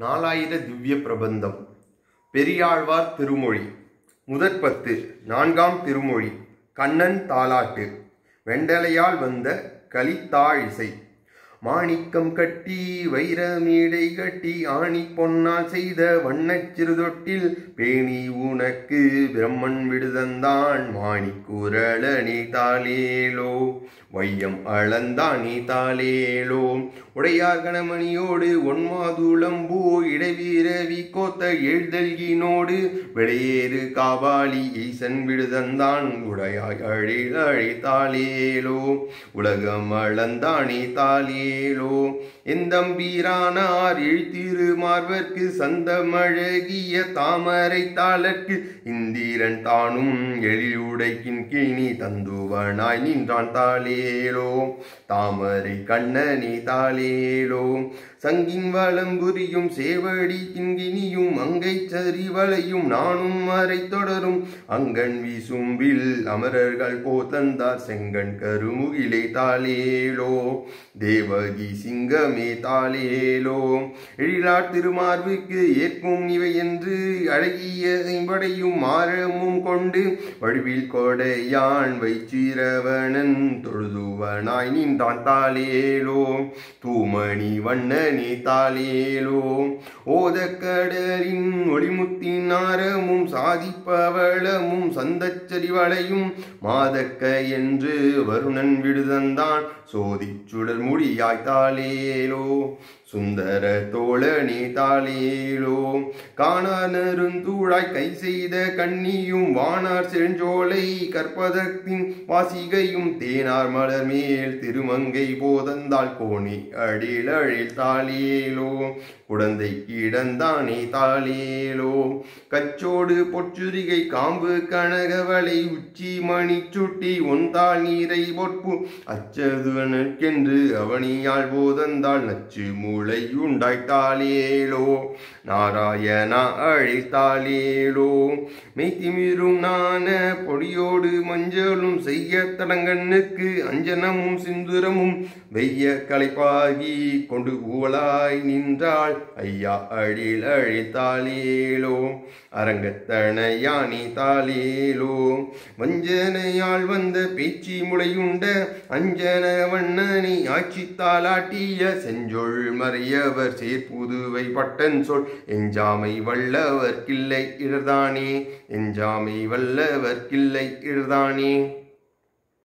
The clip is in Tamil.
நாலாயிர திவ்ய பிரபந்தம். பெரியாழ்வார் திருமொழி. முதற்பத்து நான்காம் திருமொழி. கண்ணன் தாலாட்டு வெண்டலையால் வந்த கலித்தாழிசை. மாணிக்கம் கட்டி வைரமீடை கட்டி ஆணி பொன்னால் செய்த வண்ணச் சிறுதொட்டில் பேணி உனக்கு பிரம்மன் விடுதந்தான் மாணிக்குரளனி தாளேலோ வையம் அளந்தானி தாளேலோ உடையார் கணமணியோடு ஒன்மாதுளம்பூ இடைவீரவி கோத்த எழுதல்கினோடு விடையேறு காவாலி ஈசன் விடுதந்தான் உடையாய் அழில் அழித்தாளேலோ உலகம் அளந்தானி தாளேலோ எந்தம்பீரானார் எழுத்திரு மார்வர்க்கு சந்தமழகிய தாமரை தாளர்க்கு இந்திரன் தானும் எழிலுடைக்கின் கிணி தந்துவனாய் நின்றான் தாளேலோ. தாமரை கண்ணனி தாளேலோ. சங்கின் வளம்புரியும் சேவடி கிங்கினியும் அங்கை சரிவளையும் நானும் மறை தொடரும். அங்கன் வீசும்பில் அமரர்கள் போத்தந்தார் செங்கன் கருமுகிலை தாளேலோ. தேவகி சிங்கம் தாளேலோ. எழிலார் திருமார்புக்கு ஏற்கும் இவை என்று அழகிய ஐம்படையும் மாறமும் கொண்டு வடிவில் கொடையான் வைச்சிரவணன் தொழுதுவனாய் நின்றான் தாளேலோ. தூமணி வண்ணனே தாளேலோ. ஓதக்கடலின் ஒளிமுத்தின் ஆரமும் சாதிப்பவளமும் சந்தச்சரிவளையும் மாதக்க என்று வருணன் விடுதந்தான். சோதிச் முடியாய்த்தாலே முடியாய் தாளேலோ சுந்தர தோழனே தாளேலோ காணார் கை செய்த கண்ணியும் வானார் செஞ்சோலை கற்பதத்தின் வாசிகையும் தேனார் மலர் மேல் திருமங்கை போதந்தாள் கோணி அடில் அழில் தாளேலோ குழந்தை கிடந்தானே தாளேலோ கச்சோடு பொற்றுரிகை காம்பு கனகவளை உச்சி மணி சுட்டி ஒன்றாள் நீரை பொற்பு அச்சதுவனுக்கென்று அவனியால் போதந்தாள் நச்சு மூ தாளேலோ நாராயணா அழித்தாலேலோ மெய்த்திமிரும் நான பொடியோடு மஞ்சளும் செய்ய தடங்கண்ணுக்கு அஞ்சனமும் சிந்துரமும் வெய்ய களைப்பாகி கொண்டு ஊழாய் நின்றாள் ஐயா அழில் அழித்தாலேலோ அரங்கத்தனையானி தாலேலோ வஞ்சனையால் வந்த பேச்சி முளையுண்ட அஞ்சன வண்ணனை ஆட்சி தாளாட்டிய செஞ்சொல் அறியவர் சேர்ப்புதுவை பட்டன் சொல். எஞ்சாமை வல்லவர் கிள்ளை இடர்தானே? எஞ்சாமை வல்லவர் கிள்ளை இடர்தானே?